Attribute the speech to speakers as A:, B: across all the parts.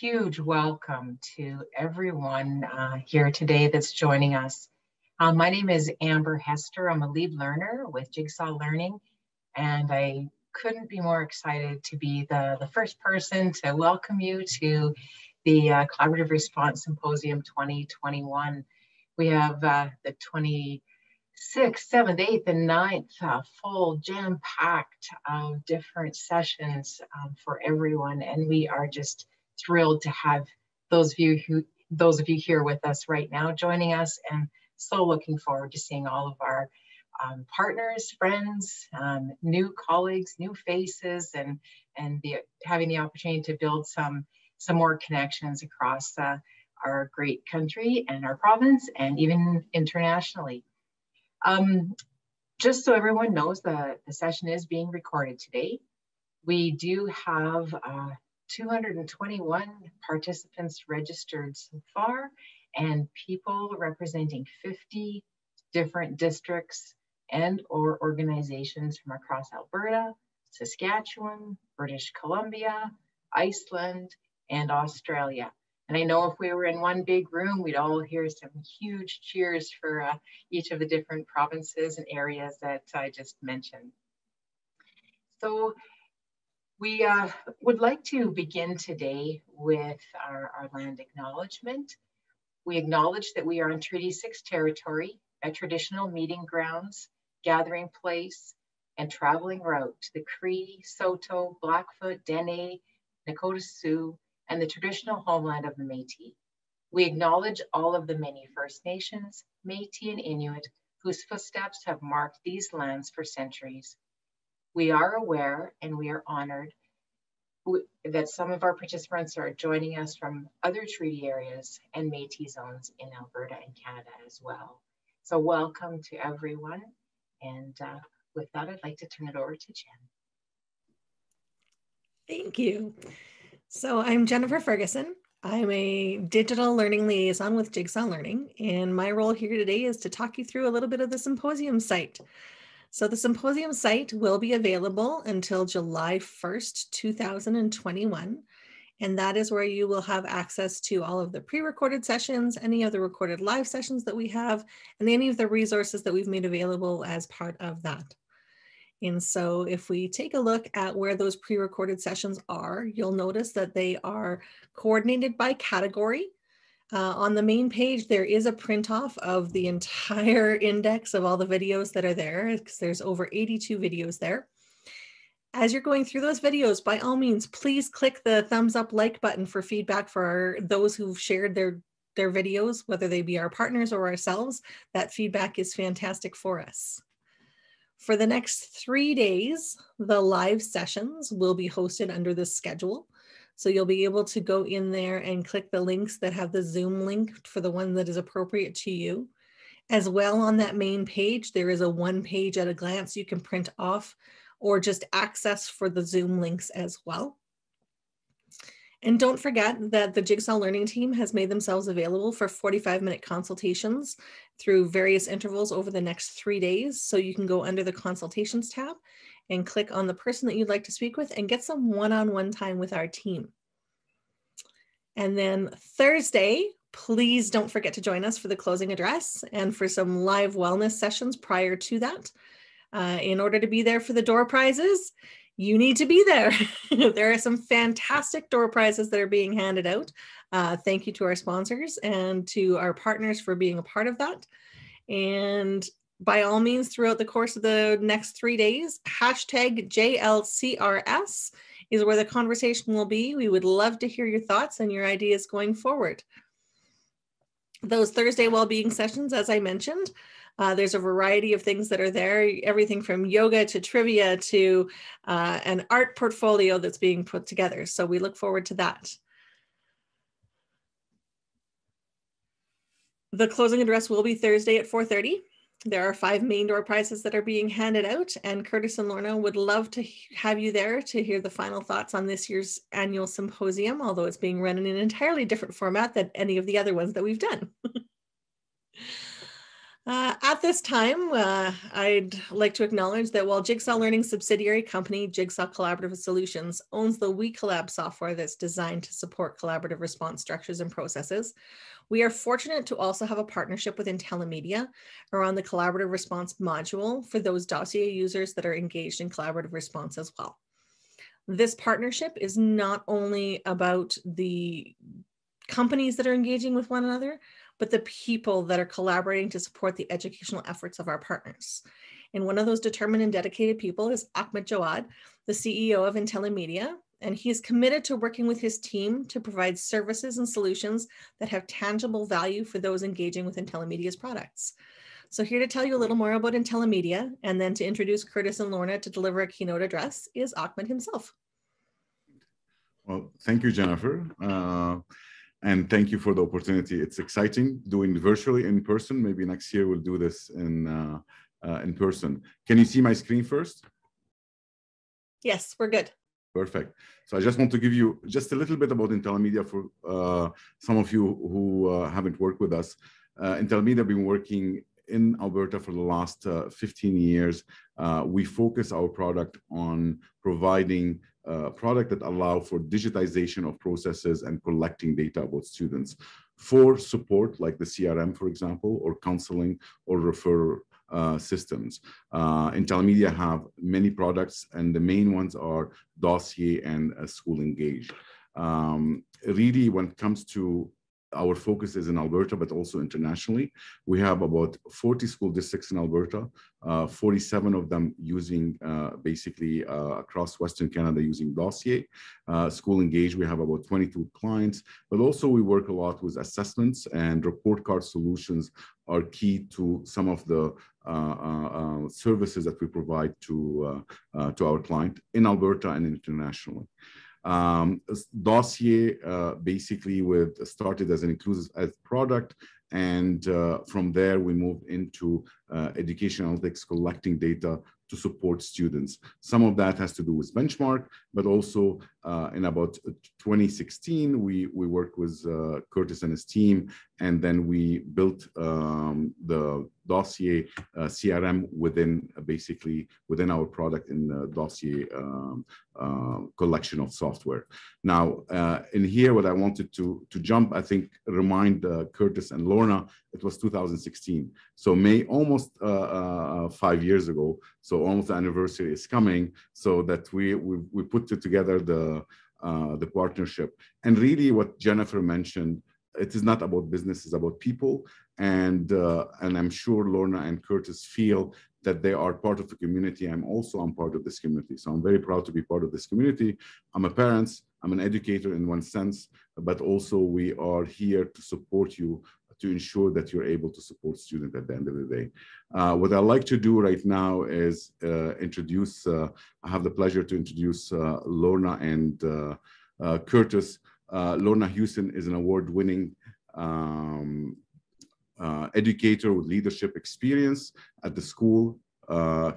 A: huge welcome to everyone uh, here today that's joining us. Uh, my name is Amber Hester. I'm a lead learner with Jigsaw Learning, and I couldn't be more excited to be the, the first person to welcome you to the uh, Collaborative Response Symposium 2021. We have uh, the 26th, 7th, 8th, and 9th uh, full jam-packed of different sessions um, for everyone, and we are just thrilled to have those of you who those of you here with us right now joining us and so looking forward to seeing all of our um, partners, friends, um, new colleagues, new faces, and and the, having the opportunity to build some some more connections across uh, our great country and our province, and even internationally. Um, just so everyone knows, the, the session is being recorded today. We do have uh, 221 participants registered so far and people representing 50 different districts and or organizations from across Alberta, Saskatchewan, British Columbia, Iceland, and Australia. And I know if we were in one big room, we'd all hear some huge cheers for uh, each of the different provinces and areas that I just mentioned. So we uh, would like to begin today with our, our land acknowledgement. We acknowledge that we are on Treaty 6 territory, a traditional meeting grounds, gathering place, and traveling route to the Cree, Saulteaux, Blackfoot, Dene, Nakota Sioux, and the traditional homeland of the Métis. We acknowledge all of the many First Nations, Métis, and Inuit whose footsteps have marked these lands for centuries. We are aware and we are honored that some of our participants are joining us from other treaty areas and Métis zones in Alberta and Canada as well. So welcome to everyone. And uh, with that, I'd like to turn it over to Jen.
B: Thank you. So I'm Jennifer Ferguson. I'm a digital learning liaison with Jigsaw Learning, and my role here today is to talk you through a little bit of the symposium site. So the symposium site will be available until July 1st, 2021. And that is where you will have access to all of the pre-recorded sessions, any of the recorded live sessions that we have, and any of the resources that we've made available as part of that. And so if we take a look at where those pre-recorded sessions are, you'll notice that they are coordinated by category. Uh, on the main page, there is a print off of the entire index of all the videos that are there, because there's over 82 videos there. As you're going through those videos, by all means, please click the thumbs up like button for feedback for our, those who've shared their, their videos, whether they be our partners or ourselves. That feedback is fantastic for us. For the next three days, the live sessions will be hosted under this schedule. So you'll be able to go in there and click the links that have the Zoom link for the one that is appropriate to you. As well on that main page, there is a one page at a glance you can print off or just access for the Zoom links as well. And don't forget that the Jigsaw Learning team has made themselves available for 45 minute consultations through various intervals over the next three days. So you can go under the consultations tab and click on the person that you'd like to speak with and get some one-on-one -on -one time with our team. And then Thursday, please don't forget to join us for the closing address and for some live wellness sessions prior to that. Uh, in order to be there for the door prizes, you need to be there. there are some fantastic door prizes that are being handed out. Uh, thank you to our sponsors and to our partners for being a part of that. And by all means, throughout the course of the next three days, hashtag JLCRS is where the conversation will be. We would love to hear your thoughts and your ideas going forward. Those Thursday well-being sessions, as I mentioned, uh, there's a variety of things that are there, everything from yoga to trivia to uh, an art portfolio that's being put together. So we look forward to that. The closing address will be Thursday at 4.30. There are five main door prizes that are being handed out and Kurtis and Lorna would love to have you there to hear the final thoughts on this year's annual symposium, although it's being run in an entirely different format than any of the other ones that we've done. Uh, at this time, uh, I'd like to acknowledge that while Jigsaw Learning subsidiary company Jigsaw Collaborative Solutions owns the WeCollab software that's designed to support collaborative response structures and processes, we are fortunate to also have a partnership with Intellimedia around the collaborative response module for those dossier users that are engaged in collaborative response as well. This partnership is not only about the companies that are engaging with one another, but the people that are collaborating to support the educational efforts of our partners. And one of those determined and dedicated people is Ahmed Jawad, the CEO of Intellimedia, and he is committed to working with his team to provide services and solutions that have tangible value for those engaging with Intellimedia's products. So here to tell you a little more about Intellimedia and then to introduce Kurtis and Lorna to deliver a keynote address is Ahmed himself.
C: Well, thank you, Jennifer. Uh, and thank you for the opportunity. It's exciting doing virtually in person. Maybe next year we'll do this in uh, uh, in person. Can you see my screen first?
B: Yes, we're good.
C: Perfect. So I just want to give you just a little bit about Intellimedia for uh, some of you who uh, haven't worked with us. Uh, Intellimedia have been working in Alberta for the last uh, 15 years. Uh, we focus our product on providing a product that allow for digitization of processes and collecting data about students for support like the CRM, for example, or counseling or refer uh, systems. Uh, Intellimedia have many products and the main ones are Dossier and uh, School Engage. Um, really, when it comes to our focus is in Alberta, but also internationally. We have about 40 school districts in Alberta, uh, 47 of them using uh, basically uh, across Western Canada using Dossier. Uh, school Engage, we have about 22 clients, but also we work a lot with assessments and report card solutions are key to some of the uh, uh, services that we provide to, to our client in Alberta and internationally. Um, dossier uh, basically with started as an inclusive as product, and uh, from there we moved into uh, education analytics, collecting data to support students. Some of that has to do with benchmark, but also uh, in about 2016, we, we worked with uh, Kurtis and his team, and then we built um, the dossier uh, CRM within uh, basically within our product in the dossier um, uh, collection of software. Now, uh, in here, what I wanted to, to jump, I think, remind Kurtis and Lorna, it was 2016. So May, almost five years ago. So almost the anniversary is coming so that we, we, we put together the, uh, the partnership. And really what Jennifer mentioned, it is not about business, it's about people. And, uh, and I'm sure Lorna and Kurtis feel that they are part of the community. I'm also I'm part of this community. So I'm very proud to be part of this community. I'm a parent, I'm an educator in one sense, but also we are here to support you to ensure that you're able to support students at the end of the day. Uh, what I'd like to do right now is uh, introduce, uh, I have the pleasure to introduce uh, Lorna and uh, uh, Kurtis. Lorna Hewson is an award-winning um, educator with leadership experience at the school,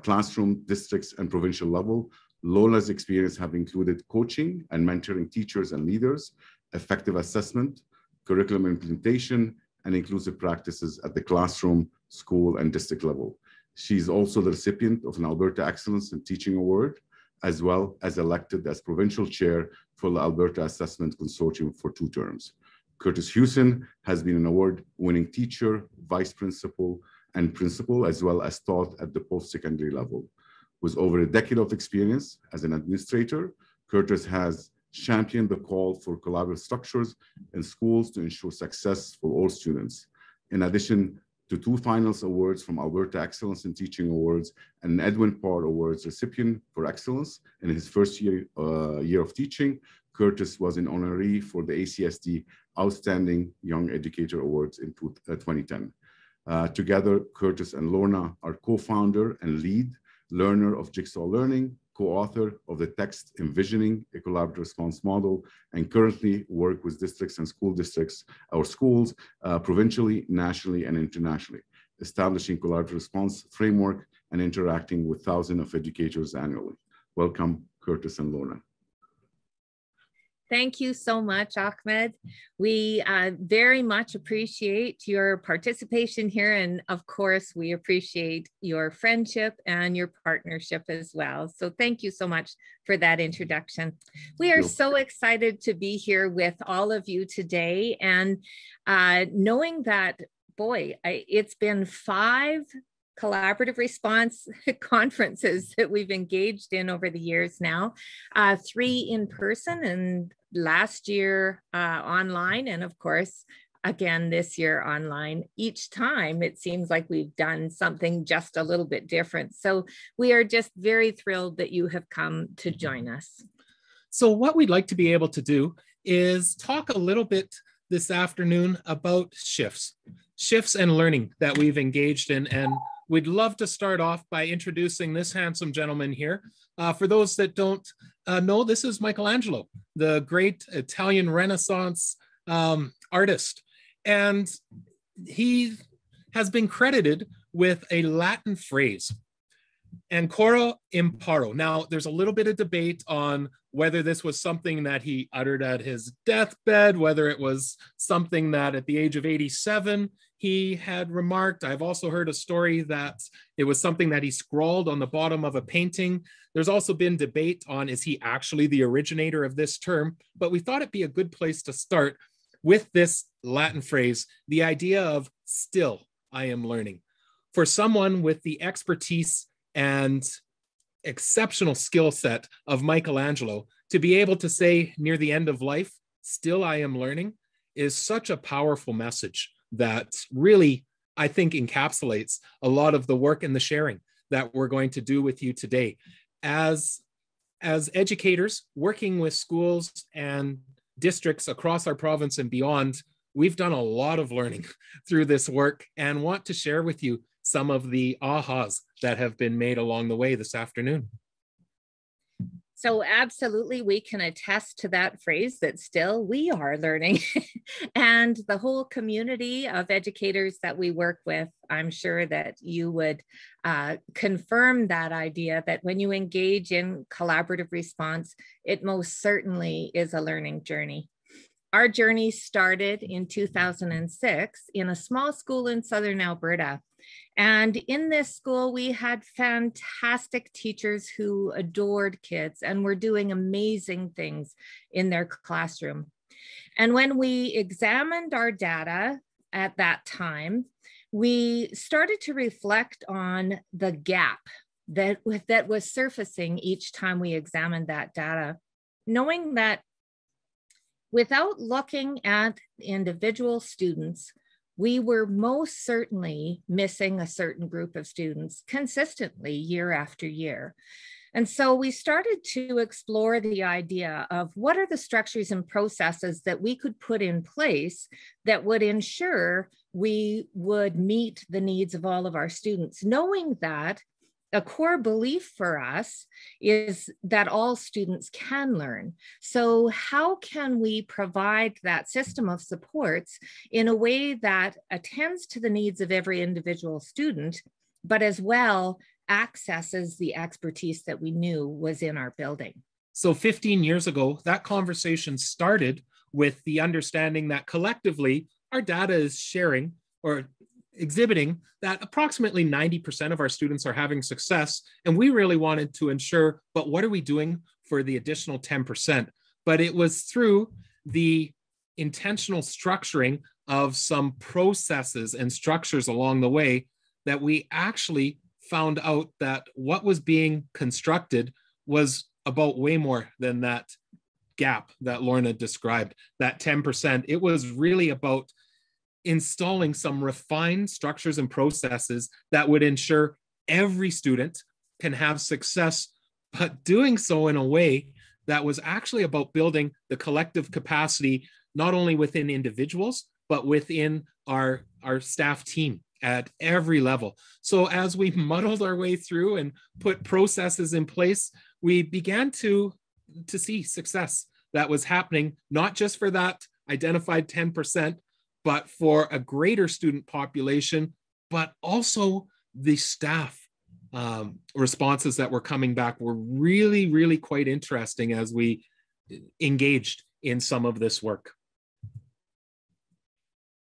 C: classroom, districts, and provincial level. Lorna's experience have included coaching and mentoring teachers and leaders, effective assessment, curriculum implementation, and inclusive practices at the classroom, school, and district level. She's also the recipient of an Alberta Excellence in Teaching Award, as well as elected as provincial chair for the Alberta Assessment Consortium for two terms. Kurtis Hewson has been an award-winning teacher, vice principal, and principal, as well as taught at the post-secondary level. With over a decade of experience as an administrator, Kurtis has championed the call for collaborative structures in schools to ensure success for all students. In addition to two finals awards from Alberta Excellence in Teaching Awards and Edwin Parr Awards recipient for excellence in his first year, uh, year of teaching, Kurtis was an honoree for the ACSD Outstanding Young Educator Awards in 2010. Uh, uh, together, Kurtis and Lorna are co-founder and lead learner of Jigsaw Learning, co-author of the text Envisioning a Collaborative Response Model, and currently work with districts and school districts or schools uh, provincially, nationally, and internationally, establishing collaborative response framework and interacting with thousands of educators annually. Welcome, Kurtis and Lorna.
D: Thank you so much, Ahmed. We uh, very much appreciate your participation here. And of course, we appreciate your friendship and your partnership as well. So thank you so much for that introduction. We are so excited to be here with all of you today. And uh, knowing that, boy, I, it's been five collaborative response conferences that we've engaged in over the years now, uh, three in person and last year uh, online, and of course, again this year online. Each time it seems like we've done something just a little bit different. So we are just very thrilled that you have come to join us.
E: So, what we'd like to be able to do is talk a little bit this afternoon about shifts, shifts and learning that we've engaged in. And we'd love to start off by introducing this handsome gentleman here. Uh, for those that don't uh, know, this is Michelangelo, the great Italian Renaissance um, artist. And he has been credited with a Latin phrase, ancora imparo. Now, there's a little bit of debate on whether this was something that he uttered at his deathbed, whether it was something that at the age of 87 he had remarked. I've also heard a story that it was something that he scrawled on the bottom of a painting. There's also been debate on is he actually the originator of this term, but we thought it'd be a good place to start with this Latin phrase, the idea of still I am learning. For someone with the expertise and exceptional skill set of Michelangelo, to be able to say near the end of life, still I am learning, is such a powerful message that really, I think, encapsulates a lot of the work and the sharing that we're going to do with you today. As, as educators working with schools and districts across our province and beyond, we've done a lot of learning through this work and want to share with you some of the ahas that have been made along the way this afternoon.
D: So, absolutely, we can attest to that phrase that still we are learning. and the whole community of educators that we work with, I'm sure that you would uh, confirm that idea that when you engage in collaborative response, it most certainly is a learning journey. Our journey started in 2006 in a small school in Southern Alberta and in this school, we had fantastic teachers who adored kids and were doing amazing things in their classroom. And when we examined our data at that time, we started to reflect on the gap that, that was surfacing each time we examined that data, knowing that without looking at individual students, we were most certainly missing a certain group of students consistently year after year. And so we started to explore the idea of what are the structures and processes that we could put in place that would ensure we would meet the needs of all of our students, knowing that a core belief for us is that all students can learn. So, how can we provide that system of supports in a way that attends to the needs of every individual student, but as well accesses the expertise that we knew was in our building?
E: So, 15 years ago, that conversation started with the understanding that collectively our data is sharing or exhibiting that approximately 90% of our students are having success. And we really wanted to ensure, but what are we doing for the additional 10%? But it was through the intentional structuring of some processes and structures along the way that we actually found out that what was being constructed was about way more than that gap that Lorna described, that 10%. It was really about installing some refined structures and processes that would ensure every student can have success, but doing so in a way that was actually about building the collective capacity, not only within individuals, but within our, our staff team at every level. So as we muddled our way through and put processes in place, we began to, to see success that was happening, not just for that identified 10%, but for a greater student population, but also the staff um, responses that were coming back were really, really quite interesting as we engaged in some of this work.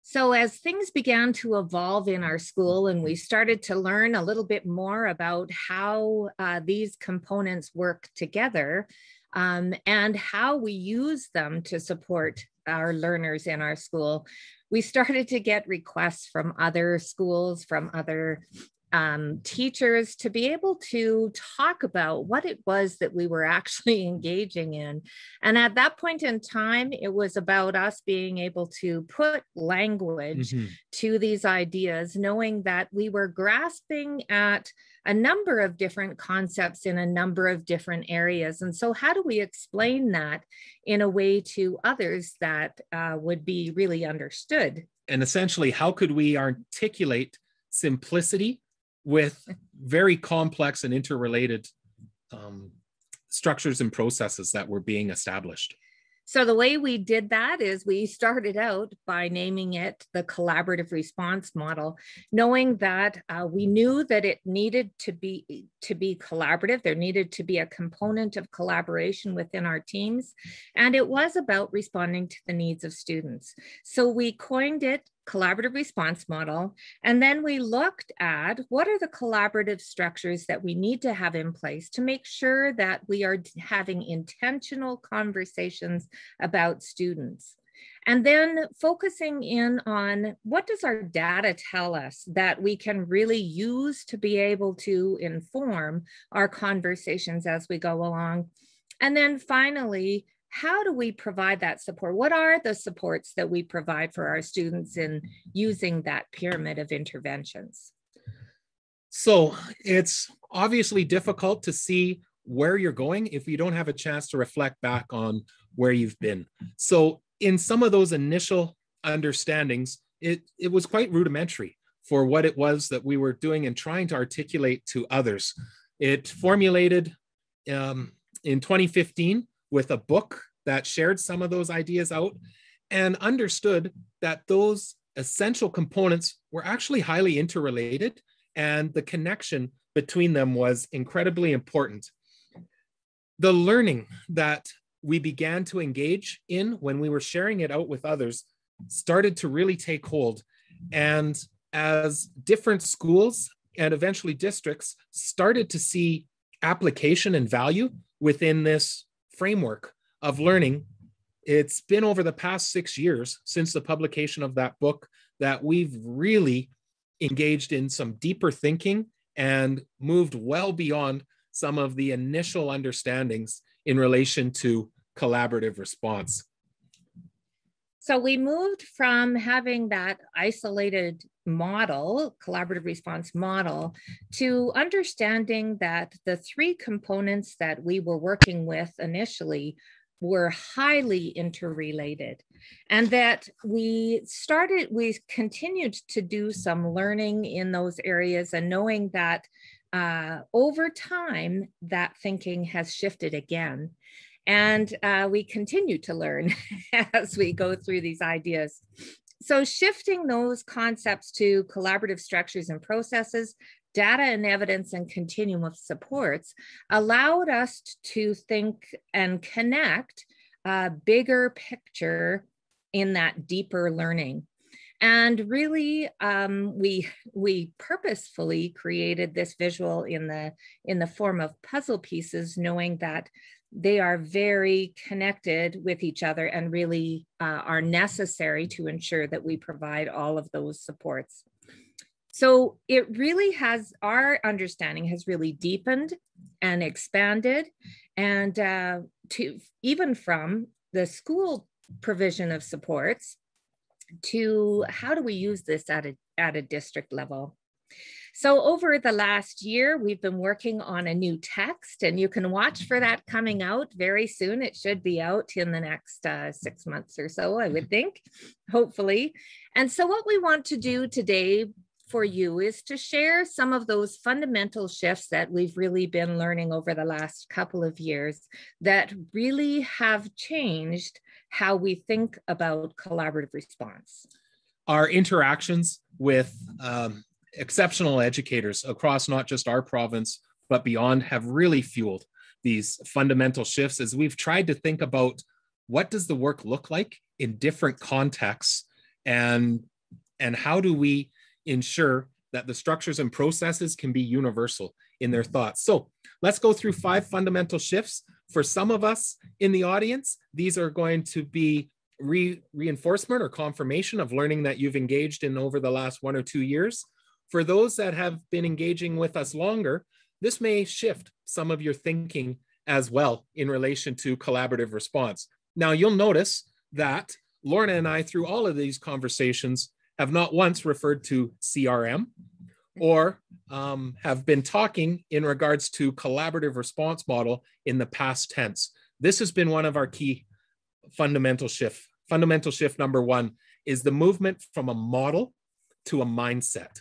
D: So, as things began to evolve in our school and we started to learn a little bit more about how uh, these components work together um, and how we use them to support our learners in our school, we started to get requests from other schools, from other um, teachers to be able to talk about what it was that we were actually engaging in. And at that point in time, it was about us being able to put language mm-hmm. to these ideas, knowing that we were grasping at a number of different concepts in a number of different areas. And so, how do we explain that in a way to others that uh, would be really understood?
E: And essentially, how could we articulate simplicity with very complex and interrelated um, structures and processes that were being established.
D: So the way we did that is we started out by naming it the collaborative response model, knowing that uh, we knew that it needed to be to be collaborative. There needed to be a component of collaboration within our teams, and it was about responding to the needs of students. So we coined it collaborative response model. And then we looked at what are the collaborative structures that we need to have in place to make sure that we are having intentional conversations about students. And then focusing in on what does our data tell us that we can really use to be able to inform our conversations as we go along. And then finally, how do we provide that support? What are the supports that we provide for our students in using that pyramid of interventions?
E: So it's obviously difficult to see where you're going if you don't have a chance to reflect back on where you've been. So in some of those initial understandings, it, it was quite rudimentary for what it was that we were doing and trying to articulate to others. It formulated um, in 2015 with a book that shared some of those ideas out and understood that those essential components were actually highly interrelated and the connection between them was incredibly important. The learning that we began to engage in when we were sharing it out with others started to really take hold. And as different schools and eventually districts started to see application and value within this framework of learning, it's been over the past six years since the publication of that book that we've really engaged in some deeper thinking and moved well beyond some of the initial understandings in relation to collaborative response.
D: So we moved from having that isolated model, collaborative response model, to understanding that the three components that we were working with initially were highly interrelated and that we started we continued to do some learning in those areas and knowing that uh, over time that thinking has shifted again and uh, we continue to learn as we go through these ideas so shifting those concepts to collaborative structures and processes, data and evidence and continuum of supports allowed us to think and connect a bigger picture in that deeper learning. And really, um, we we purposefully created this visual in the in the form of puzzle pieces, knowing that they are very connected with each other and really uh, are necessary to ensure that we provide all of those supports. So it really has, our understanding has really deepened and expanded and uh, to even from the school provision of supports to how do we use this at a, at a district level. So over the last year, we've been working on a new text and you can watch for that coming out very soon. It should be out in the next uh, six months or so, I would think, hopefully. And so what we want to do today for you is to share some of those fundamental shifts that we've really been learning over the last couple of years that really have changed how we think about collaborative response.
E: Our interactions with um, exceptional educators across not just our province, but beyond have really fueled these fundamental shifts as we've tried to think about what does the work look like in different contexts and and how do we ensure that the structures and processes can be universal in their thoughts. So let's go through five fundamental shifts. For some of us in the audience these are going to be re- reinforcement or confirmation of learning that you've engaged in over the last one or two years for those that have been engaging with us longer this may shift some of your thinking as well in relation to collaborative response now, you'll notice that Lorna and I, through all of these conversations, have not once referred to CRM or um, have been talking in regards to collaborative response model in the past tense. This has been one of our key fundamental shift. Fundamental shift number one is the movement from a model to a mindset.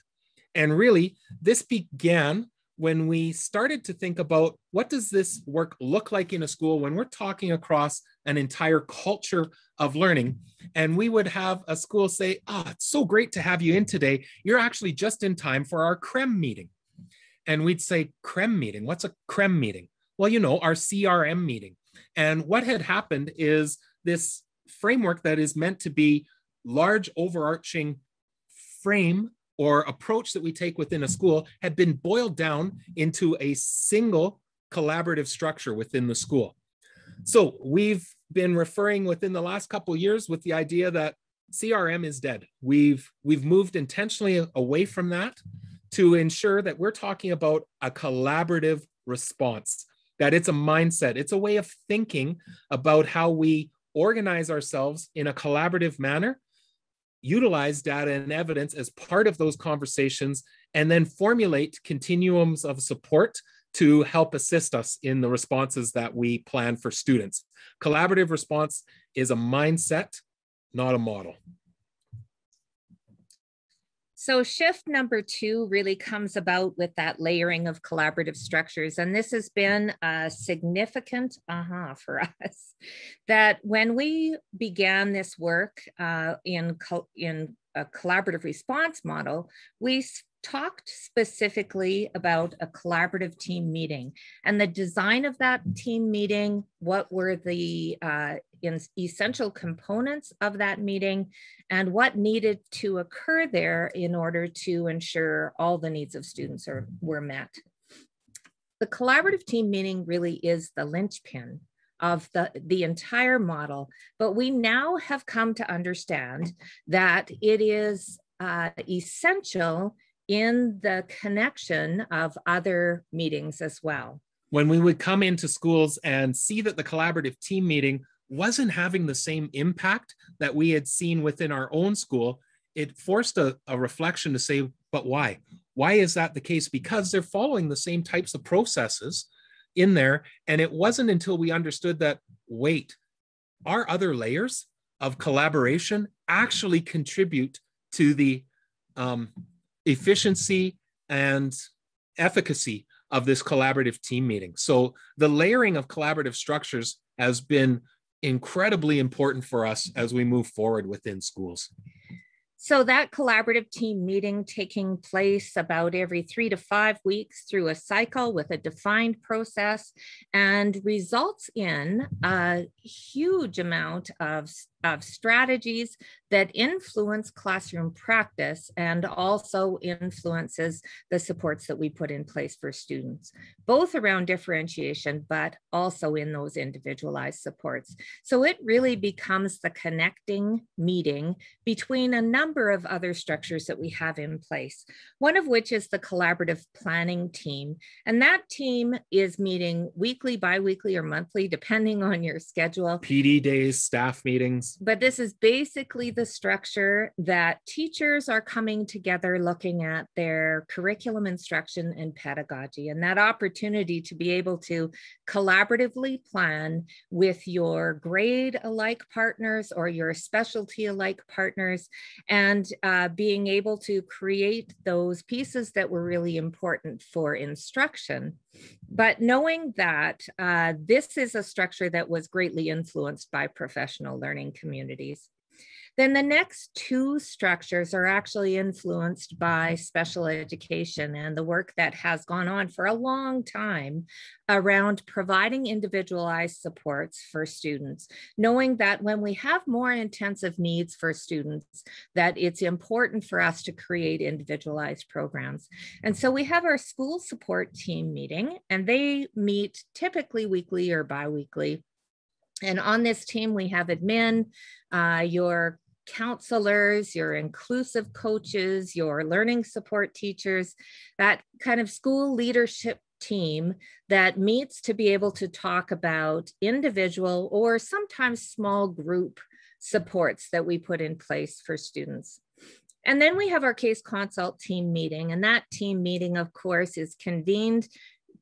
E: And really, this began when we started to think about what does this work look like in a school when we're talking across an entire culture of learning. And we would have a school say ah oh, it's so great to have you in today. You're actually just in time for our crem meeting. And we'd say crem meeting? What's a crem meeting? Well you know our crm meeting. And what had happened is this framework that is meant to be large overarching frame or approach that we take within a school had been boiled down into a single collaborative structure within the school. So we've been referring within the last couple years with the idea that CRM is dead. We've we've moved intentionally away from that to ensure that we're talking about a collaborative response, that it's a mindset, it's a way of thinking about how we organize ourselves in a collaborative manner utilize data and evidence as part of those conversations, and then formulate continuums of support to help assist us in the responses that we plan for students. Collaborative response is a mindset, not a model.
D: So shift number two really comes about with that layering of collaborative structures. And this has been a significant aha for us that when we began this work uh, in, in a collaborative response model, we talked specifically about a collaborative team meeting and the design of that team meeting, what were the uh, essential components of that meeting, and what needed to occur there in order to ensure all the needs of students are, were met. The collaborative team meeting really is the linchpin of the, the entire model, but we now have come to understand that it is uh, essential in the connection of other meetings as well.
E: When we would come into schools and see that the collaborative team meeting wasn't having the same impact that we had seen within our own school, it forced a, a reflection to say, but why? Why is that the case? Because they're following the same types of processes in there. And it wasn't until we understood that, wait, our other layers of collaboration actually contribute to the um, efficiency and efficacy of this collaborative team meeting. So the layering of collaborative structures has been incredibly important for us as we move forward within schools.
D: So that collaborative team meeting taking place about every three to five weeks through a cycle with a defined process and results in a huge amount of, of strategies that influence classroom practice and also influences the supports that we put in place for students, both around differentiation, but also in those individualized supports. So it really becomes the connecting meeting between a number of other structures that we have in place, one of which is the collaborative planning team. And that team is meeting weekly, biweekly, or monthly, depending on your schedule.
E: PD days, staff meetings.
D: But this is basically the structure that teachers are coming together looking at their curriculum instruction and pedagogy and that opportunity to be able to collaboratively plan with your grade alike partners or your specialty alike partners and uh, being able to create those pieces that were really important for instruction but knowing that uh, this is a structure that was greatly influenced by professional learning communities then the next two structures are actually influenced by special education and the work that has gone on for a long time around providing individualized supports for students, knowing that when we have more intensive needs for students, that it's important for us to create individualized programs. And so we have our school support team meeting, and they meet typically weekly or biweekly. And on this team, we have admin, uh, your counselors, your inclusive coaches, your learning support teachers, that kind of school leadership team that meets to be able to talk about individual or sometimes small group supports that we put in place for students. And then we have our case consult team meeting, and that team meeting, of course, is convened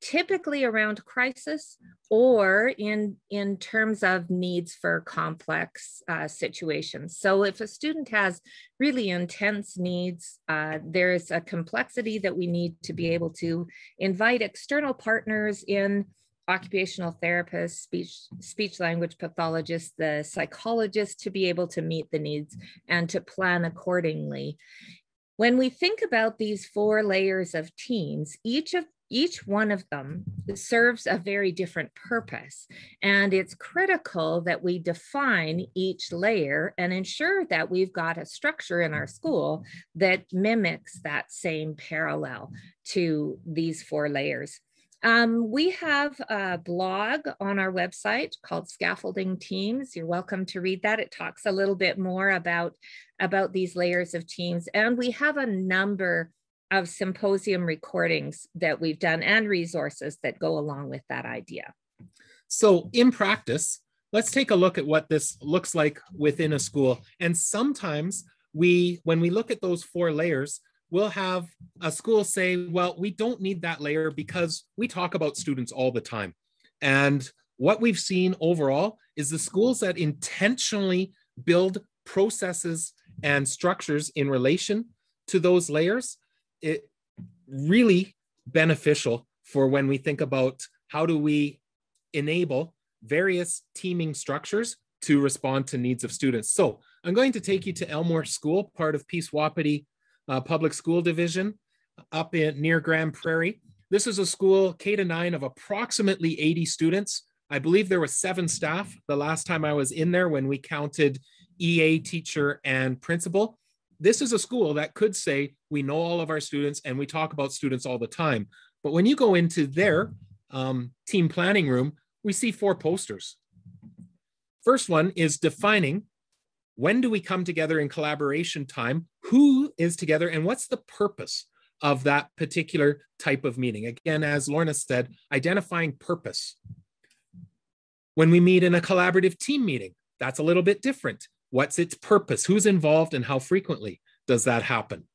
D: typically around crisis or in, in terms of needs for complex uh, situations. So if a student has really intense needs, uh, there's a complexity that we need to be able to invite external partners in occupational therapists, speech, speech language pathologists, the psychologists to be able to meet the needs and to plan accordingly. When we think about these four layers of teams, each of each one of them serves a very different purpose. And it's critical that we define each layer and ensure that we've got a structure in our school that mimics that same parallel to these four layers. Um, we have a blog on our website called Scaffolding Teams. You're welcome to read that. It talks a little bit more about, about these layers of teams. And we have a number of symposium recordings that we've done and resources that go along with that idea.
E: So in practice, let's take a look at what this looks like within a school. And sometimes we, when we look at those four layers, we'll have a school say, well, we don't need that layer because we talk about students all the time. And what we've seen overall is the schools that intentionally build processes and structures in relation to those layers it really beneficial for when we think about how do we enable various teaming structures to respond to needs of students. So I'm going to take you to Elmworth School, part of Peace Wapiti uh, Public School Division up in near Grande Prairie. This is a school K to nine of approximately 80 students. I believe there was seven staff the last time I was in there when we counted EA teacher and principal this is a school that could say we know all of our students and we talk about students all the time. But when you go into their um, team planning room, we see four posters. First one is defining when do we come together in collaboration time, who is together, and what's the purpose of that particular type of meeting. Again, as Lorna said, identifying purpose. When we meet in a collaborative team meeting, that's a little bit different. What's its purpose? Who's involved and how frequently does that happen?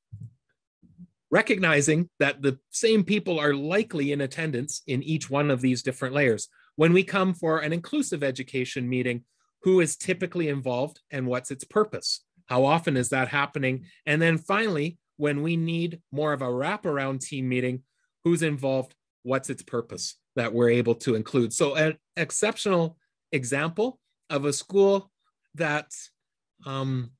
E: Recognizing that the same people are likely in attendance in each one of these different layers. When we come for an inclusive education meeting, who is typically involved and what's its purpose? How often is that happening? And then finally, when we need more of a wraparound team meeting, who's involved? What's its purpose that we're able to include? So, an exceptional example of a school that um,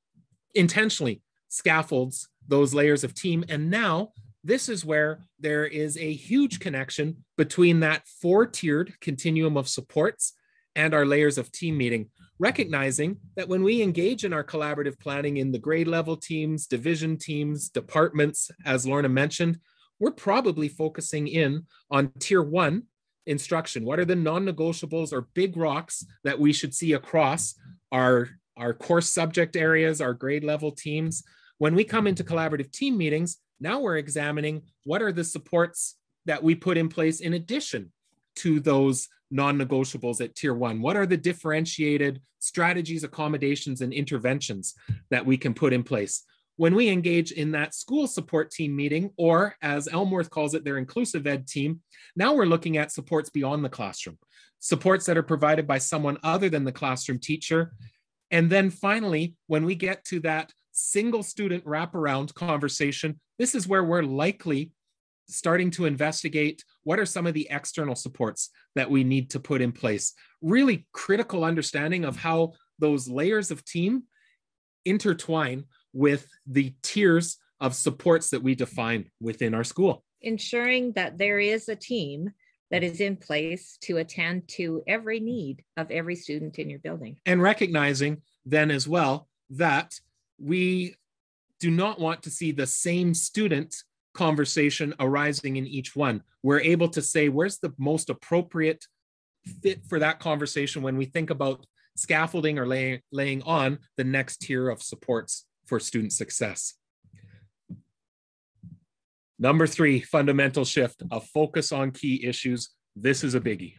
E: intentionally scaffolds those layers of team. And now this is where there is a huge connection between that four tiered continuum of supports and our layers of team meeting, recognizing that when we engage in our collaborative planning in the grade level teams, division teams, departments, as Lorna mentioned, we're probably focusing in on tier one instruction. What are the non negotiables or big rocks that we should see across our our course subject areas, our grade level teams. When we come into collaborative team meetings, now we're examining what are the supports that we put in place in addition to those non-negotiables at tier one? What are the differentiated strategies, accommodations, and interventions that we can put in place? When we engage in that school support team meeting, or as Elmworth calls it, their inclusive ed team, now we're looking at supports beyond the classroom, supports that are provided by someone other than the classroom teacher and then finally, when we get to that single student wraparound conversation, this is where we're likely starting to investigate what are some of the external supports that we need to put in place. Really critical understanding of how those layers of team intertwine with the tiers of supports that we define within our school.
D: Ensuring that there is a team that is in place to attend to every need of every student in your building.
E: And recognizing then as well that we do not want to see the same student conversation arising in each one. We're able to say, where's the most appropriate fit for that conversation when we think about scaffolding or lay, laying on the next tier of supports for student success. Number three, fundamental shift, a focus on key issues. This is a biggie.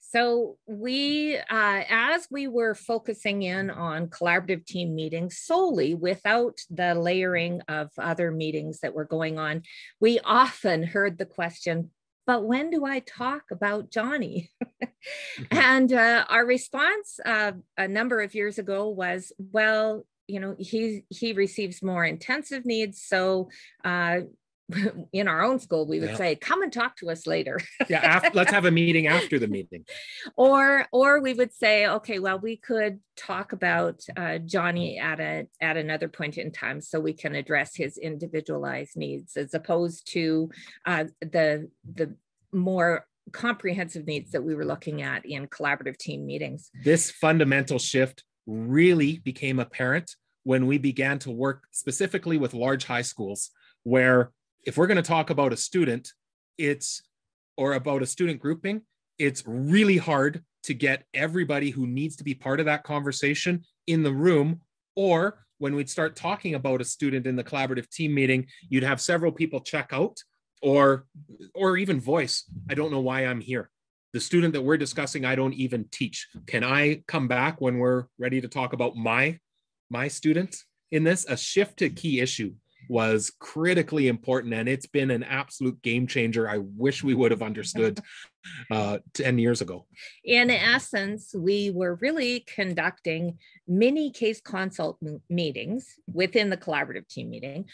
D: So we, uh, as we were focusing in on collaborative team meetings solely without the layering of other meetings that were going on, we often heard the question, but when do I talk about Johnny? And uh, our response uh, a number of years ago was, well, you know, he he receives more intensive needs, so uh, in our own school we would yeah. say come and talk to us later.
E: Yeah after, let's have a meeting after the meeting.
D: Or or we would say okay well we could talk about uh, johnny at a at another point in time so we can address his individualized needs as opposed to uh, the the more comprehensive needs that we were looking at in collaborative team meetings.
E: This fundamental shift really became apparent when we began to work specifically with large high schools where if we're going to talk about a student, it's or about a student grouping, it's really hard to get everybody who needs to be part of that conversation in the room. Or when we'd start talking about a student in the collaborative team meeting, you'd have several people check out or or even voice, I don't know why I'm here. The student that we're discussing, I don't even teach. Can I come back when we're ready to talk about my my student in this? A shift to key issue was critically important and it's been an absolute game changer. I wish we would have understood uh, 10 years ago.
D: In essence we were really conducting mini case consult meetings within the collaborative team meeting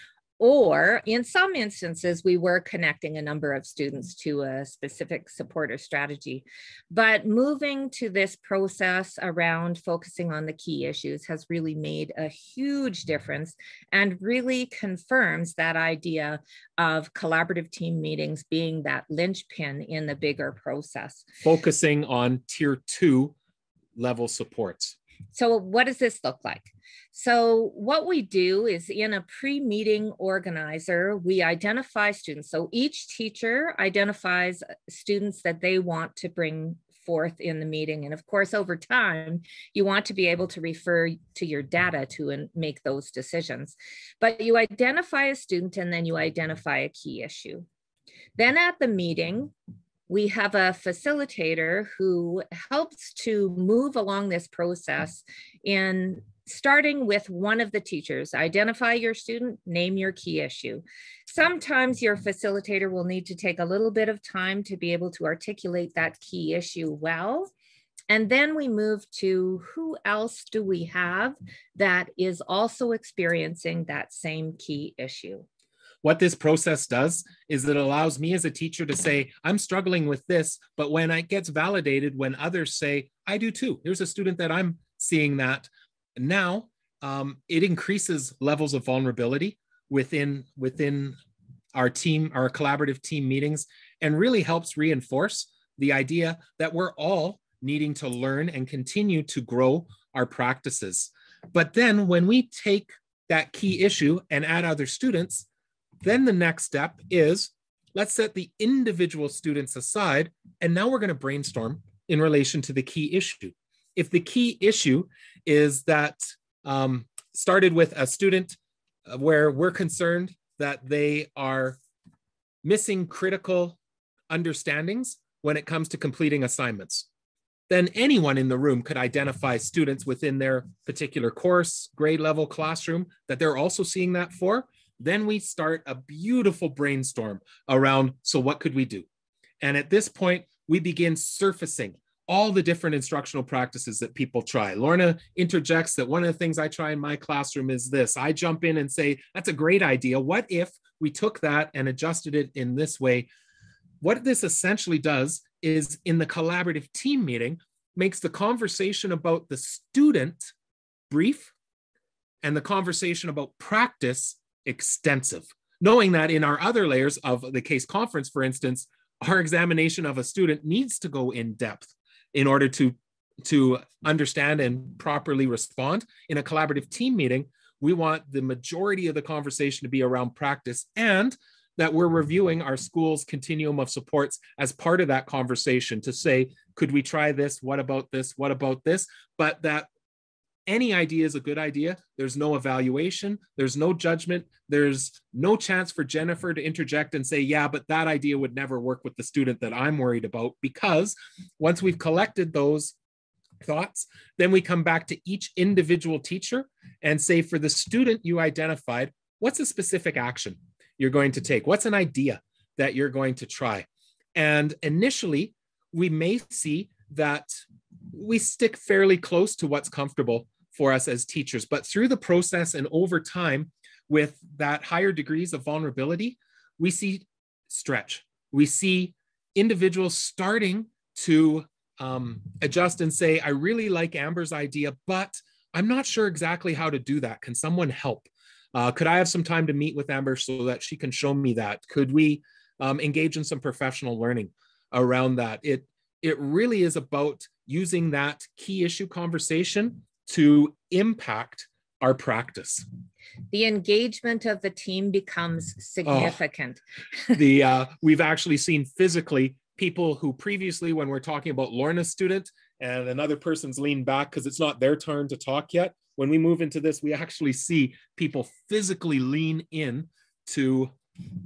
D: or in some instances, we were connecting a number of students to a specific supporter strategy. But moving to this process around focusing on the key issues has really made a huge difference and really confirms that idea of collaborative team meetings being that linchpin in the bigger process.
E: Focusing on tier two level supports.
D: So, what does this look like? So, what we do is in a pre meeting organizer, we identify students. So, each teacher identifies uh, students that they want to bring forth in the meeting. And of course, over time, you want to be able to refer to your data to and make those decisions. But you identify a student and then you identify a key issue. Then at the meeting, we have a facilitator who helps to move along this process in starting with one of the teachers. Identify your student, name your key issue. Sometimes your facilitator will need to take a little bit of time to be able to articulate that key issue well. And then we move to who else do we have that is also experiencing that same key issue
E: what this process does is it allows me as a teacher to say, I'm struggling with this, but when it gets validated, when others say, I do too, here's a student that I'm seeing that. Now um, it increases levels of vulnerability within, within our team, our collaborative team meetings, and really helps reinforce the idea that we're all needing to learn and continue to grow our practices. But then when we take that key issue and add other students, then the next step is let's set the individual students aside. And now we're going to brainstorm in relation to the key issue. If the key issue is that um, started with a student where we're concerned that they are missing critical understandings when it comes to completing assignments, then anyone in the room could identify students within their particular course, grade level, classroom that they're also seeing that for. Then we start a beautiful brainstorm around so, what could we do? And at this point, we begin surfacing all the different instructional practices that people try. Lorna interjects that one of the things I try in my classroom is this. I jump in and say, that's a great idea. What if we took that and adjusted it in this way? What this essentially does is in the collaborative team meeting, makes the conversation about the student brief and the conversation about practice extensive. Knowing that in our other layers of the case conference, for instance, our examination of a student needs to go in depth in order to, to understand and properly respond. In a collaborative team meeting, we want the majority of the conversation to be around practice and that we're reviewing our school's continuum of supports as part of that conversation to say, could we try this? What about this? What about this? But that any idea is a good idea. There's no evaluation, there's no judgment, there's no chance for Jennifer to interject and say, yeah, but that idea would never work with the student that I'm worried about. Because once we've collected those thoughts, then we come back to each individual teacher and say, for the student you identified, what's a specific action you're going to take? What's an idea that you're going to try? And initially, we may see that we stick fairly close to what's comfortable for us as teachers. But through the process and over time, with that higher degrees of vulnerability, we see stretch. We see individuals starting to um, adjust and say, I really like Amber's idea, but I'm not sure exactly how to do that. Can someone help? Uh, could I have some time to meet with Amber so that she can show me that? Could we um, engage in some professional learning around that? It it really is about using that key issue conversation to impact our practice.
D: The engagement of the team becomes significant.
E: Oh, the uh, we've actually seen physically people who previously, when we're talking about Lorna's student and another person's leaned back because it's not their turn to talk yet. When we move into this, we actually see people physically lean in to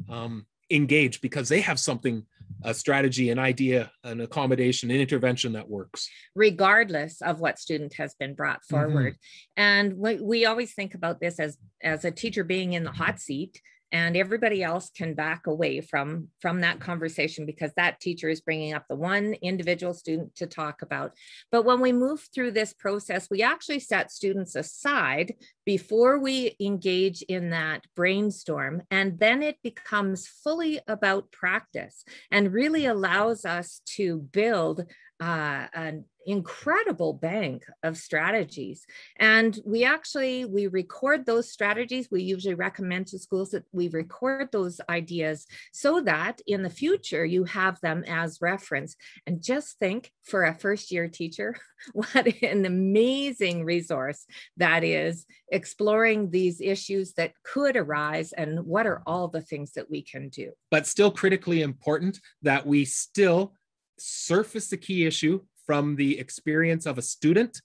E: um, engage because they have something a strategy, an idea, an accommodation, an intervention that works.
D: Regardless of what student has been brought mm-hmm. forward. Mm-hmm. And we, we always think about this as, as a teacher being in the hot seat and everybody else can back away from from that conversation because that teacher is bringing up the one individual student to talk about. But when we move through this process we actually set students aside before we engage in that brainstorm and then it becomes fully about practice and really allows us to build uh, an incredible bank of strategies. And we actually we record those strategies. We usually recommend to schools that we record those ideas so that in the future you have them as reference. And just think for a first year teacher what an amazing resource that is exploring these issues that could arise and what are all the things that we can do.
E: But still critically important that we still surface the key issue from the experience of a student.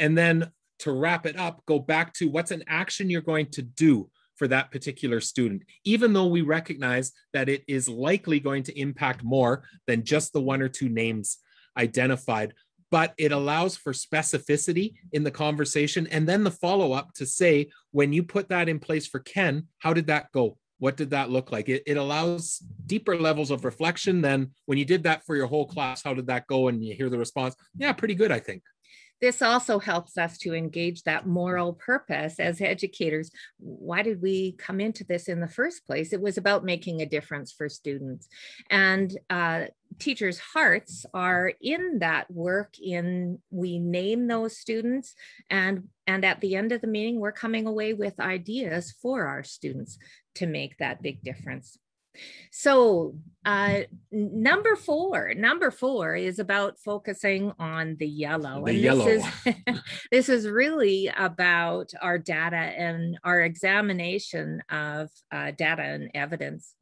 E: And then to wrap it up, go back to what's an action you're going to do for that particular student, even though we recognize that it is likely going to impact more than just the one or two names identified. But it allows for specificity in the conversation and then the follow up to say, when you put that in place for Ken, how did that go? What did that look like? It, it allows deeper levels of reflection than when you did that for your whole class. How did that go? And you hear the response. Yeah, pretty good, I think.
D: This also helps us to engage that moral purpose as educators. Why did we come into this in the first place? It was about making a difference for students. And uh, teachers' hearts are in that work in we name those students and and at the end of the meeting we're coming away with ideas for our students to make that big difference. So, uh, number four, number four is about focusing on the yellow.
E: The and yellow.
D: This is, this is really about our data and our examination of uh, data and evidence.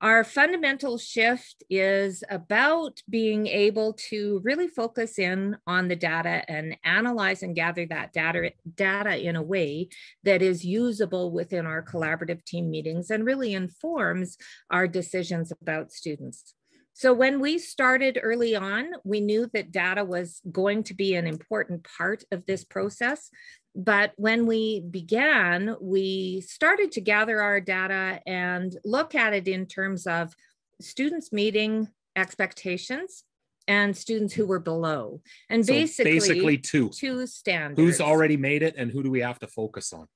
D: Our fundamental shift is about being able to really focus in on the data and analyze and gather that data, data in a way that is usable within our collaborative team meetings and really informs our decisions about students. So when we started early on, we knew that data was going to be an important part of this process but when we began, we started to gather our data and look at it in terms of students meeting expectations and students who were below. And so basically,
E: basically two.
D: Two standards.
E: Who's already made it and who do we have to focus on?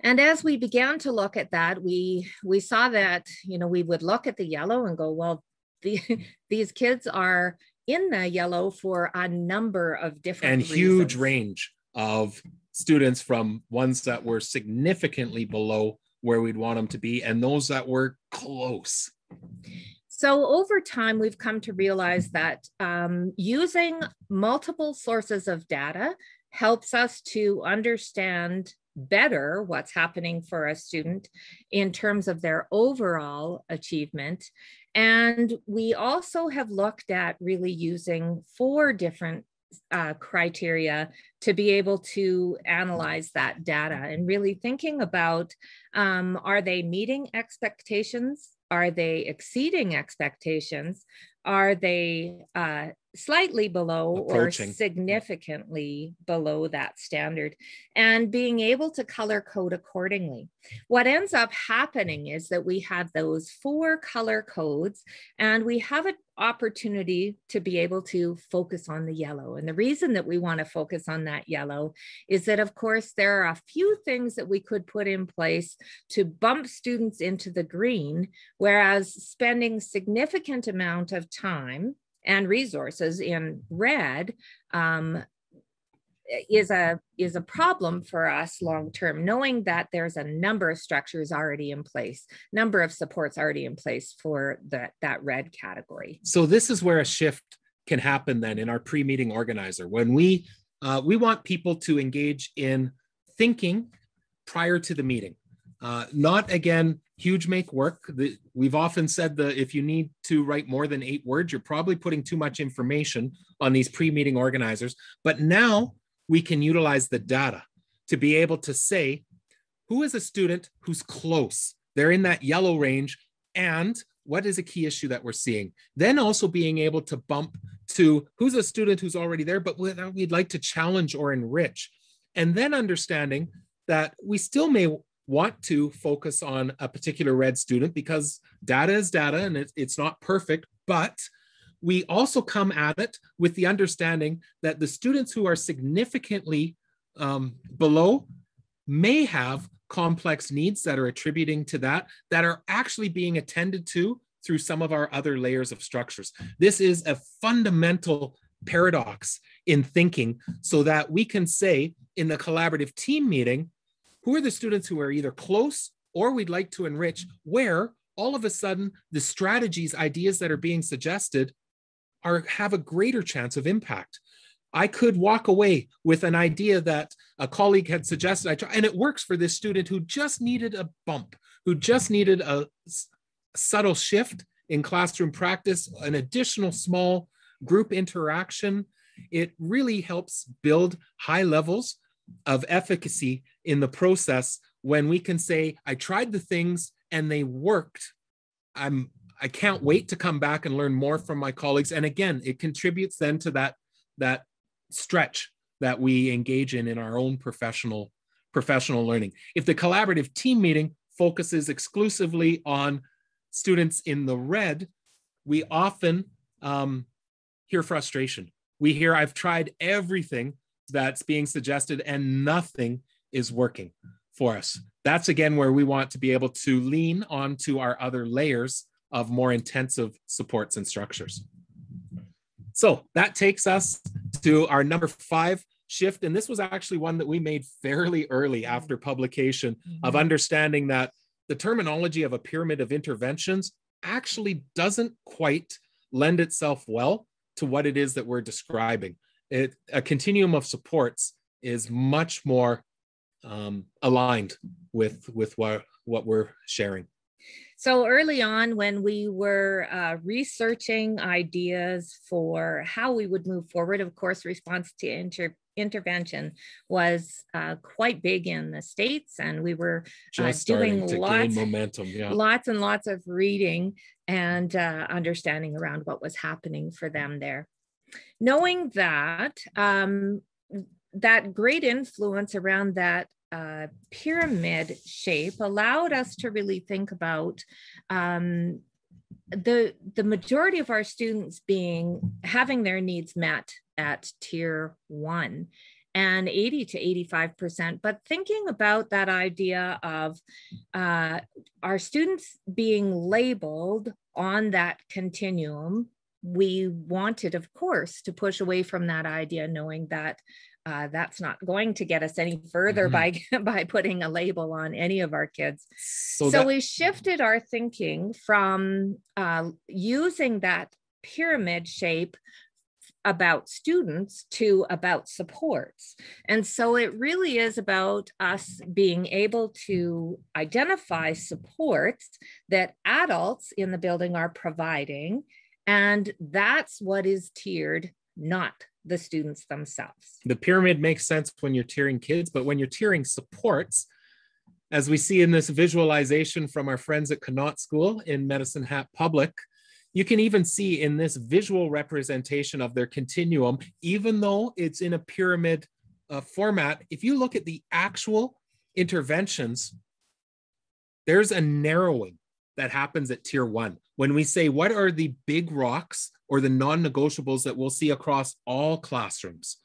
D: And as we began to look at that, we we saw that, you know, we would look at the yellow and go, well, the, these kids are in the yellow for a number of different
E: and
D: reasons.
E: huge range of students from ones that were significantly below where we'd want them to be and those that were close.
D: So over time, we've come to realize that um, using multiple sources of data helps us to understand better what's happening for a student in terms of their overall achievement. And we also have looked at really using four different uh, criteria to be able to analyze that data and really thinking about um, are they meeting expectations? Are they exceeding expectations? Are they uh, slightly below or significantly below that standard? And being able to color code accordingly. What ends up happening is that we have those four color codes and we have an opportunity to be able to focus on the yellow. And the reason that we want to focus on that yellow is that, of course, there are a few things that we could put in place to bump students into the green, whereas spending significant amount of time and resources in red um, is a is a problem for us long term knowing that there's a number of structures already in place number of supports already in place for that that red category
E: So this is where a shift can happen then in our pre-meeting organizer when we uh, we want people to engage in thinking prior to the meeting. Uh, not again huge make work. The, we've often said that if you need to write more than eight words, you're probably putting too much information on these pre-meeting organizers. But now we can utilize the data to be able to say who is a student who's close. They're in that yellow range, and what is a key issue that we're seeing? Then also being able to bump to who's a student who's already there, but we'd like to challenge or enrich. And then understanding that we still may want to focus on a particular red student because data is data and it, it's not perfect, but we also come at it with the understanding that the students who are significantly um, below may have complex needs that are attributing to that that are actually being attended to through some of our other layers of structures. This is a fundamental paradox in thinking so that we can say in the collaborative team meeting, who are the students who are either close or we'd like to enrich, where all of a sudden the strategies, ideas that are being suggested are have a greater chance of impact. I could walk away with an idea that a colleague had suggested, I try, and it works for this student who just needed a bump, who just needed a subtle shift in classroom practice, an additional small group interaction. It really helps build high levels of efficacy in the process when we can say, I tried the things and they worked. I'm I can't wait to come back and learn more from my colleagues. And again, it contributes then to that that stretch that we engage in in our own professional professional learning. If the collaborative team meeting focuses exclusively on students in the red, we often um, hear frustration. We hear, I've tried everything that's being suggested and nothing is working for us. That's again where we want to be able to lean onto our other layers of more intensive supports and structures. So that takes us to our number five shift. And this was actually one that we made fairly early after publication of
D: Mm-hmm.
E: understanding that the terminology of a pyramid of interventions actually doesn't quite lend itself well to what it is that we're describing. It, a continuum of supports is much more um, aligned with, with what, what we're sharing.
D: So early on, when we were uh, researching ideas for how we would move forward, of course, response to inter intervention was uh, quite big in the states, and we were uh, doing lots,
E: momentum. Yeah.
D: lots and lots of reading and uh, understanding around what was happening for them there. Knowing that, um, that great influence around that uh, pyramid shape allowed us to really think about um, the the majority of our students being having their needs met at tier one and 80 to 85 percent. But thinking about that idea of uh, our students being labeled on that continuum we wanted of course to push away from that idea knowing that uh, that's not going to get us any further
E: Mhm.
D: by by putting a label on any of our kids.
E: So,
D: So,
E: that-
D: we shifted our thinking from uh, using that pyramid shape about students to about supports. And so it really is about us being able to identify supports that adults in the building are providing. And that's what is tiered, not the students themselves.
E: the pyramid makes sense when you're tiering kids, but when you're tiering supports, as we see in this visualization from our friends at Connaught School in Medicine Hat Public, you can even see in this visual representation of their continuum, even though it's in a pyramid uh, format, if you look at the actual interventions, there's a narrowing that happens at tier one. When we say, what are the big rocks or the non negotiables that we'll see across all classrooms?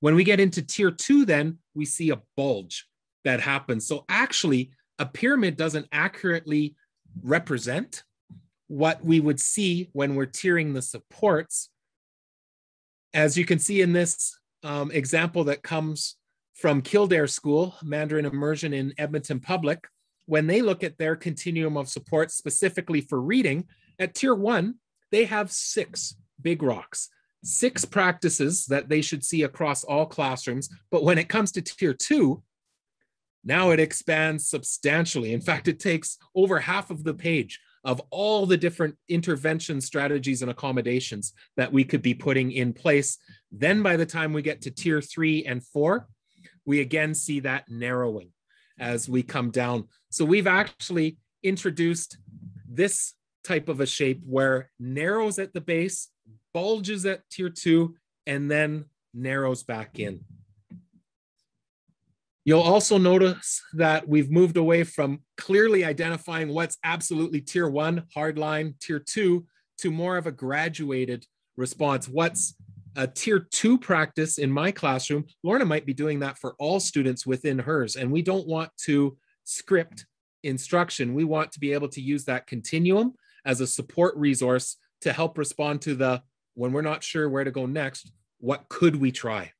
E: When we get into tier two, then we see a bulge that happens. So actually, a pyramid doesn't accurately represent what we would see when we're tiering the supports. As you can see in this um, example that comes from Kildare School, Mandarin Immersion in Edmonton Public, when they look at their continuum of support specifically for reading, at tier one, they have six big rocks, six practices that they should see across all classrooms. But when it comes to tier two, now it expands substantially. In fact, it takes over half of the page of all the different intervention strategies and accommodations that we could be putting in place. Then by the time we get to tier three and four, we again see that narrowing as we come down. So we've actually introduced this type of a shape where narrows at the base, bulges at tier two, and then narrows back in. You'll also notice that we've moved away from clearly identifying what's absolutely tier one, hardline, tier two, to more of a graduated response. What's a tier two practice in my classroom? Lorna might be doing that for all students within hers, and we don't want to script instruction. We want to be able to use that continuum as a support resource to help respond to the when we're not sure where to go next, what could we try?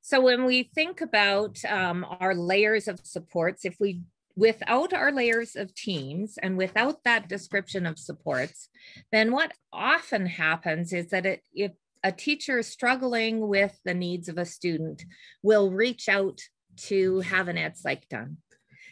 D: So when we think about um, our layers of supports, if we without our layers of teams and without that description of supports, then what often happens is that it, if a teacher struggling with the needs of a student, will reach out to have an ed psych done.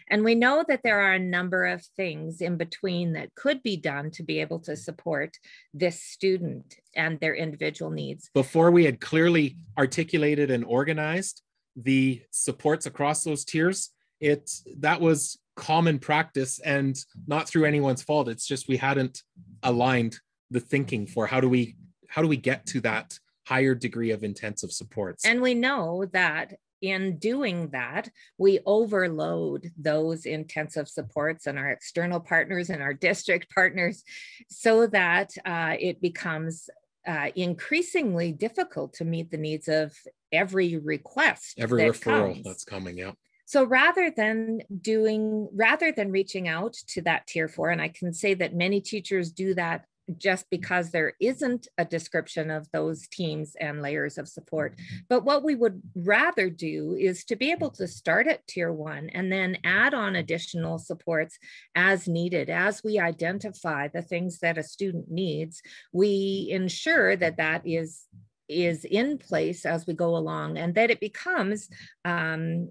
D: And we know that there are a number of things in between that could be done to be able to support this student and their individual needs.
E: Before we had clearly articulated and organized the supports across those tiers, it that was common practice and not through anyone's fault. It's just we hadn't aligned the thinking for how do we how do we get to that higher degree of intensive supports.
D: And we know that in doing that, we overload those intensive supports and our external partners and our district partners so that uh, it becomes uh, increasingly difficult to meet the needs of every request.
E: Every
D: that
E: referral
D: comes.
E: that's coming out.
D: So rather than doing, rather than reaching out to that tier four, and I can say that many teachers do that just because there isn't a description of those teams and layers of support. But what we would rather do is to be able to start at tier one and then add on additional supports as needed. As we identify the things that a student needs, we ensure that that is is in place as we go along and that it becomes um,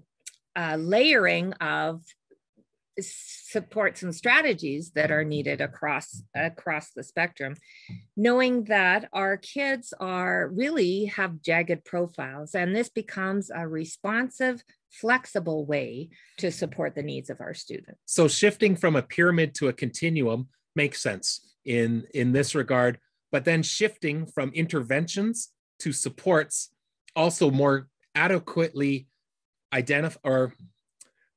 D: uh, layering of supports and strategies that are needed across across the spectrum knowing that our kids are really have jagged profiles and this becomes a responsive flexible way to support the needs of our students.
E: So shifting from a pyramid to a continuum makes sense in in this regard, but then shifting from interventions to supports also more adequately identify or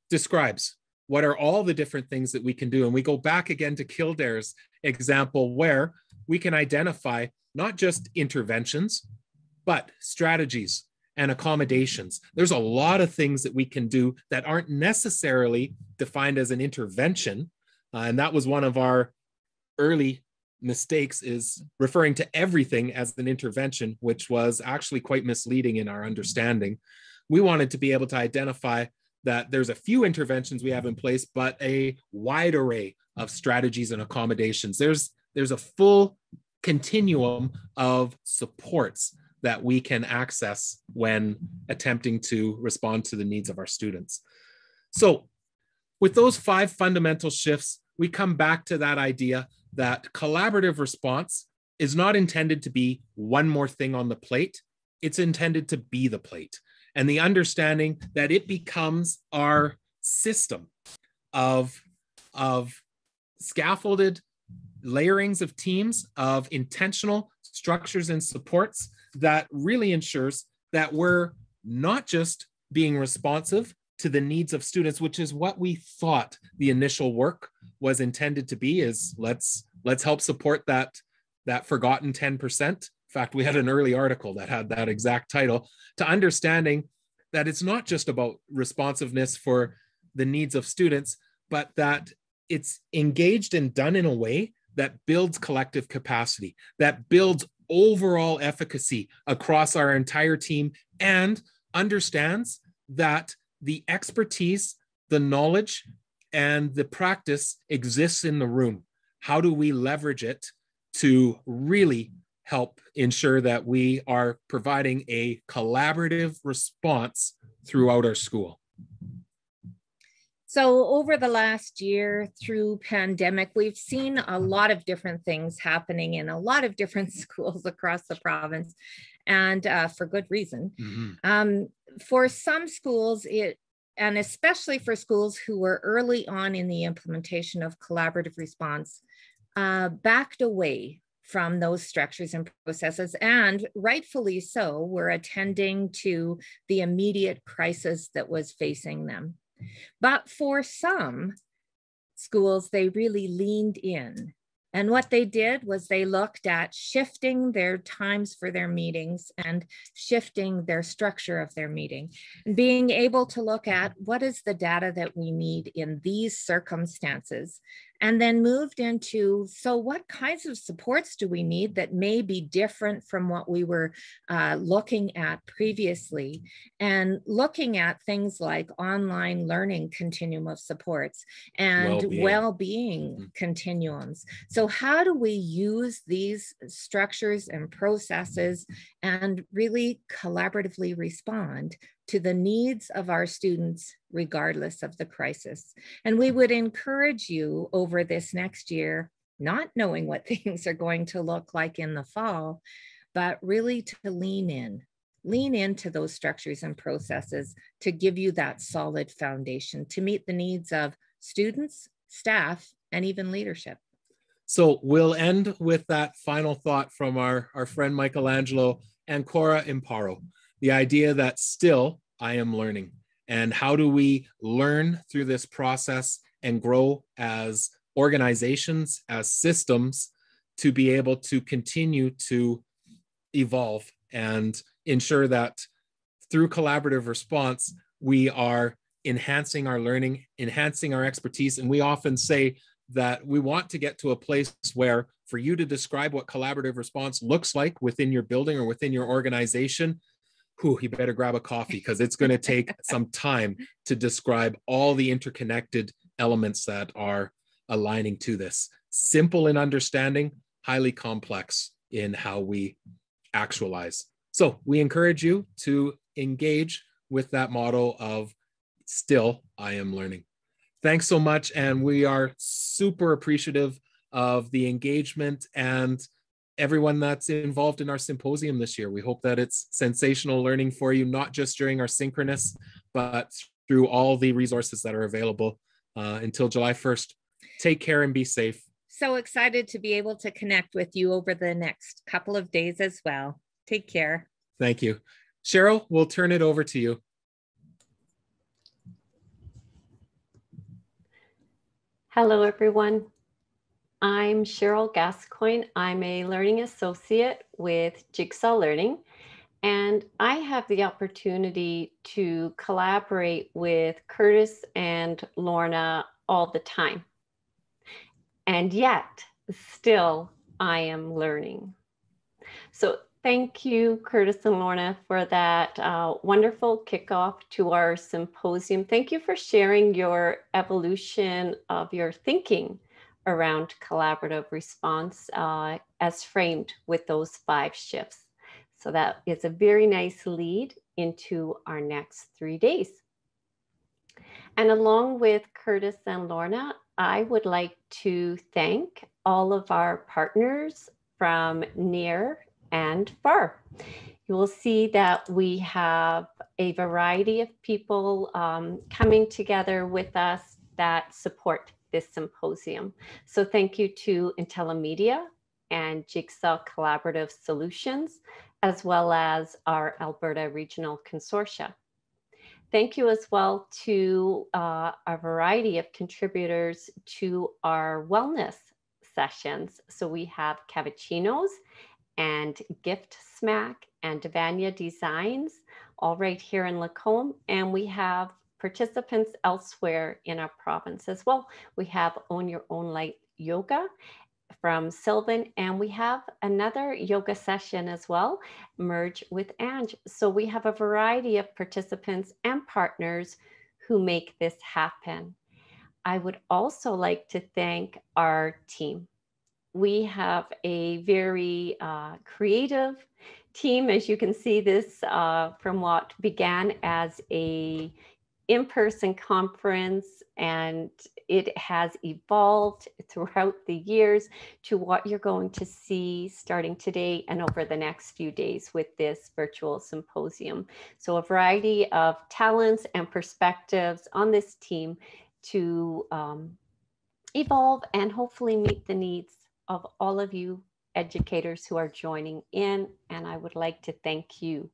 E: describes what are all the different things that we can do. And we go back again to Kildare's example where we can identify not just interventions, but strategies and accommodations. There's a lot of things that we can do that aren't necessarily defined as an intervention. Uh, and that was one of our early mistakes is referring to everything as an intervention, which was actually quite misleading in our understanding. We wanted to be able to identify that there's a few interventions we have in place, but a wide array of strategies and accommodations. There's there's a full continuum of supports that we can access when attempting to respond to the needs of our students. So, with those five fundamental shifts, we come back to that idea that collaborative response is not intended to be one more thing on the plate, it's intended to be the plate. And the understanding that it becomes our system of, of scaffolded layerings of teams of intentional structures and supports that really ensures that we're not just being responsive to the needs of students which is what we thought the initial work was intended to be is let's let's help support that that forgotten 10% in fact we had an early article that had that exact title to understanding that it's not just about responsiveness for the needs of students but that it's engaged and done in a way that builds collective capacity, that builds overall efficacy across our entire team, and understands that the expertise, the knowledge, and the practice exists in the room. How do we leverage it to really help ensure that we are providing a collaborative response throughout our school?
D: So over the last year through pandemic, we've seen a lot of different things happening in a lot of different schools across the province and uh, for good reason. Mm-hmm. Um, for some schools, it and especially for schools who were early on in the implementation of collaborative response, uh, backed away from those structures and processes, and rightfully so, were attending to the immediate crisis that was facing them. But for some schools, they really leaned in. And what they did was they looked at shifting their times for their meetings and shifting their structure of their meeting and being able to look at what is the data that we need in these circumstances and then moved into so what kinds of supports do we need that may be different from what we were uh, looking at previously? And looking at things like online learning continuum of supports and well-being, well-being mm-hmm. continuums. So how do we use these structures and processes and really collaboratively respond to the needs of our students, regardless of the crisis. And we mm-hmm. would encourage you over this next year, not knowing what things are going to look like in the fall, but really to lean in, lean into those structures and processes to give you that solid foundation to meet the needs of students, staff, and even leadership.
E: So we'll end with that final thought from our, our friend Michelangelo Ancora Imparo the idea that still I am learning. And how do we learn through this process and grow as organizations, as systems to be able to continue to evolve and ensure that through collaborative response, we are enhancing our learning, enhancing our expertise. And we often say that we want to get to a place where for you to describe what collaborative response looks like within your building or within your organization, whew, you better grab a coffee because it's going to take some time to describe all the interconnected elements that are aligning to this. Simple in understanding, highly complex in how we actualize. So we encourage you to engage with that model of still I am learning. Thanks so much. And we are super appreciative of the engagement and everyone that's involved in our symposium this year. We hope that it's sensational learning for you, not just during our synchronous, but through all the resources that are available uh, until July 1st. Take care and be safe.
D: So excited to be able to connect with you over the next couple of days as well. Take care.
E: Thank you. Cheryl, we'll turn it over to you.
F: Hello, everyone. I'm Cheryl Gascoigne. I'm a learning associate with Jigsaw Learning, and I have the opportunity to collaborate with Kurtis and Lorna all the time. And yet, still, I am learning. So thank you, Kurtis and Lorna, for that uh, wonderful kickoff to our symposium. Thank you for sharing your evolution of your thinking around collaborative response uh, as framed with those five shifts. So that is a very nice lead into our next three days. And along with Kurtis and Lorna, I would like to thank all of our partners from near and far. You will see that we have a variety of people um, coming together with us that support this symposium. So thank you to Intellimedia and Jigsaw Collaborative Solutions, as well as our Alberta Regional Consortia. Thank you as well to uh, a variety of contributors to our wellness sessions. So we have Cavachinos and Gift Smack and Devanya Designs, all right here in Lacombe. And we have participants elsewhere in our province as well. We have Own Your Own Light Yoga from Sylvan, and we have another yoga session as well, Merge with Ange. So we have a variety of participants and partners who make this happen. I would also like to thank our team. We have a very uh, creative team, as you can see this uh, from what began as a in-person conference and it has evolved throughout the years to what you're going to see starting today and over the next few days with this virtual symposium. So a variety of talents and perspectives on this team to um, evolve and hopefully meet the needs of all of you educators who are joining in. And I would like to thank you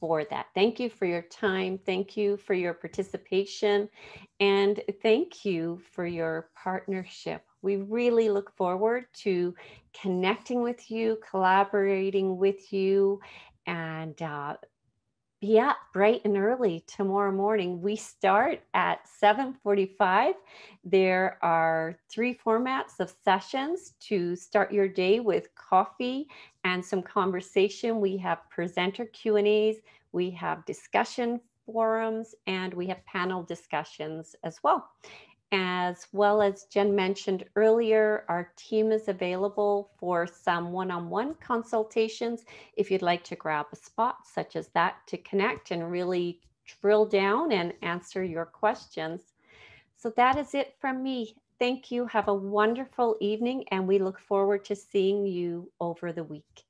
F: for that. Thank you for your time. Thank you for your participation. And thank you for your partnership. We really look forward to connecting with you, collaborating with you, and uh, yeah, bright and early tomorrow morning. We start at 7:45. There are three formats of sessions to start your day with coffee and some conversation. We have presenter Q&As, we have discussion forums, and we have panel discussions as well. As well as Jen mentioned earlier, our team is available for some one-on-one consultations if you'd like to grab a spot such as that to connect and really drill down and answer your questions. So that is it from me. Thank you. Have a wonderful evening, and we look forward to seeing you over the week.